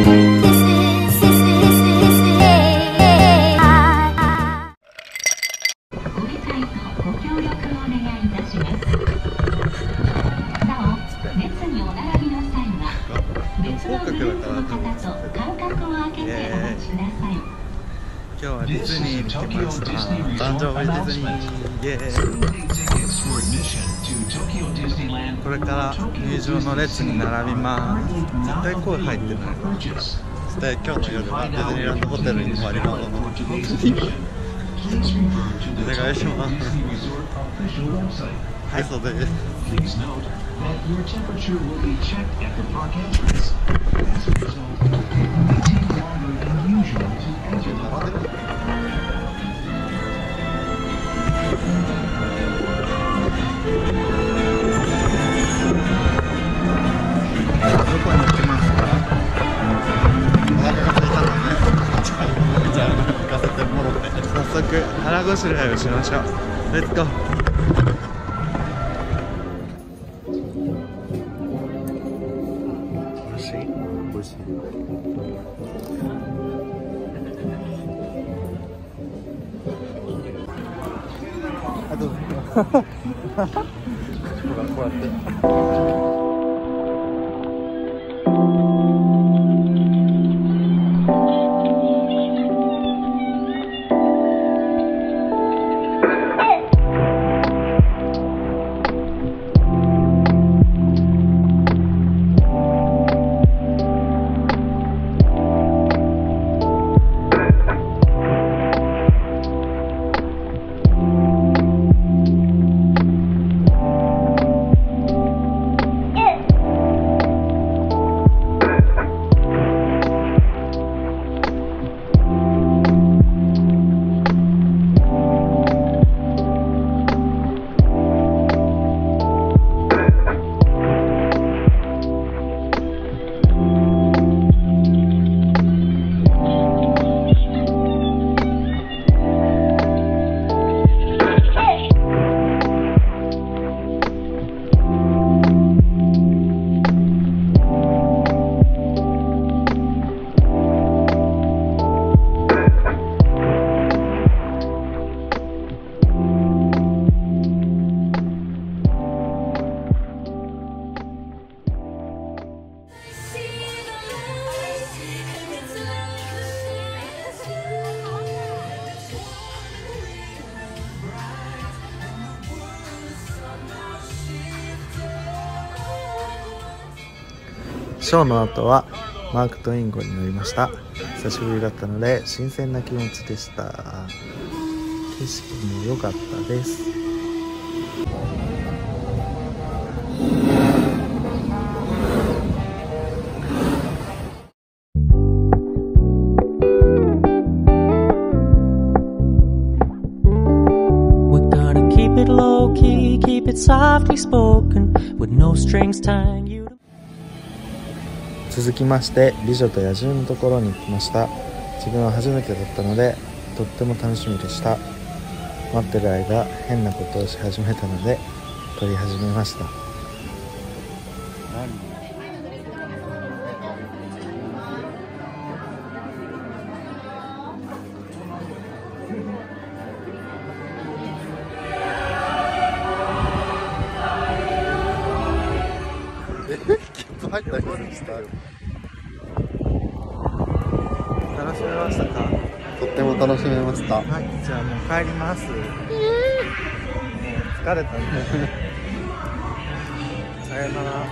ご今日はディズニーに来ました誕生日ディズニーイエーイこれから入場の列に並びます絶対声入ってないそして今日の夜はディズニーランドホテルに泊まりますお願いしますはいそうです腹ごしらえをしましょうレッツゴー美味しい美味しいあどうぞほらこうやってショーの後はマークとインゴに乗りました久しぶりだったので新鮮な気持ちでした景色も良かったです We're gonna keep it low key, keep it softly spoken, with no strings tying you 続きまして美女と野獣のところに来ました。自分は初めてだったのでとっても楽しみでした。待ってる間変なことをし始めたので撮り始めました。入ったようでした楽しめましたか？とっても楽しめました。はいじゃあもう帰ります。もう疲れたんでさよなら